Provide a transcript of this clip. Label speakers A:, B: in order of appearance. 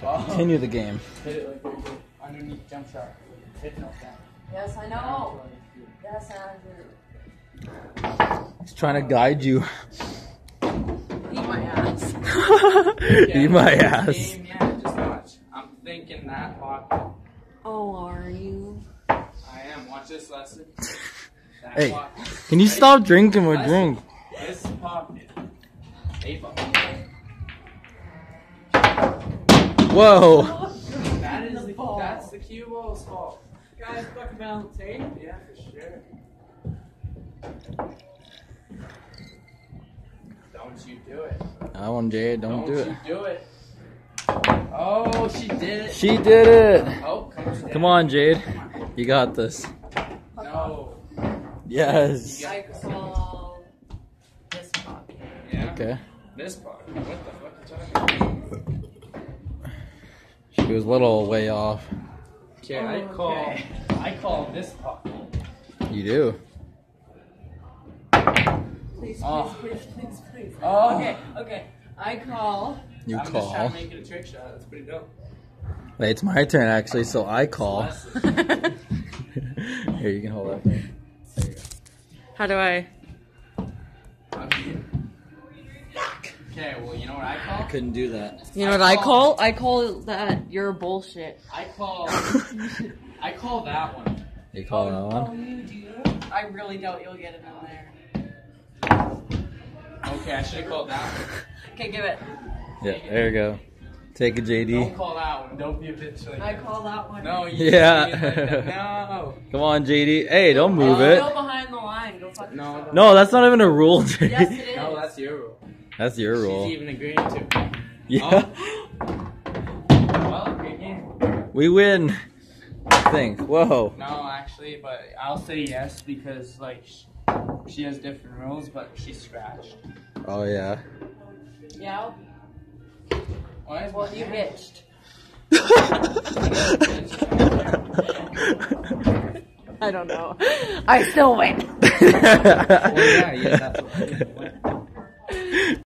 A: So continue the game.
B: Hit it like. Underneath jump shot. Hit no down.
C: Yes, I know. Yes, Andrew.
A: He's trying to guide you.
C: Eat my ass.
A: Eat my ass.
B: Game, yeah, just watch. I'm thinking that pocket.
C: Oh, are you?
B: I am. Watch this lesson. That
A: Hey,
B: pocket.
A: Can you stop drinking my drink?
B: This pocket. A pocket.
A: Whoa.
B: That is
C: The
B: the,
C: ball.
B: that's the cue ball's fault.
C: Guys, fucking balance, eh?
B: Yeah, for sure. Don't you do it.
A: That one, Jade. Don't do it.
B: you do it. Oh, she did it.
A: She did it.
B: Oh, come on.
A: Come on, Jade. You got this.
B: No.
A: Yes.
C: I call this pocket.
B: Yeah.
A: Okay.
B: This pocket. What the fuck are you talking about?
A: She was a little way off.
B: Okay, I
C: Oh,
B: call.
C: okay.
B: I call this pocket.
A: You do.
C: Please, oh. please,
B: Oh.
C: please, please, please.
B: Oh.
C: Okay, okay. I call.
A: You
B: I'm just
A: call.
B: trying to make it a trick shot. That's pretty dope.
A: Wait, it's my turn actually, so I call. Here, you can hold that. thing.
C: How do I?
B: Okay, well, you know what I call?
A: I couldn't do that.
C: You know what I call? I call that you're bullshit.
B: I call. I call that one.
A: You call that
C: Oh,
A: one?
C: you do? I really doubt you'll get it in there.
B: Okay, I should have called that one.
C: Okay, give it.
A: Yeah, there you go. Take a JD.
B: Don't
A: JD.
B: call that one. Don't be a bitch like
C: I
B: that.
C: call that one.
B: No, you
A: Yeah.
B: like that. No.
A: Come on, JD. Hey, don't move
B: Uh,
A: it.
C: Go behind the line. Go fuck
B: No.
A: No, that's not even a rule, JD.
C: Yes, it is.
B: No, that's your rule.
A: That's your rule.
B: She's even agreeing to.
A: Yeah. Oh.
B: Well, great game.
A: We win. I think. Whoa.
B: No, actually, but I'll say yes because like she has different rules, but she's scratched.
A: Oh yeah.
C: Yeah.
B: Why is
C: Well, you
B: hand-
C: bitched. I don't know. I still win.
B: yeah, yeah,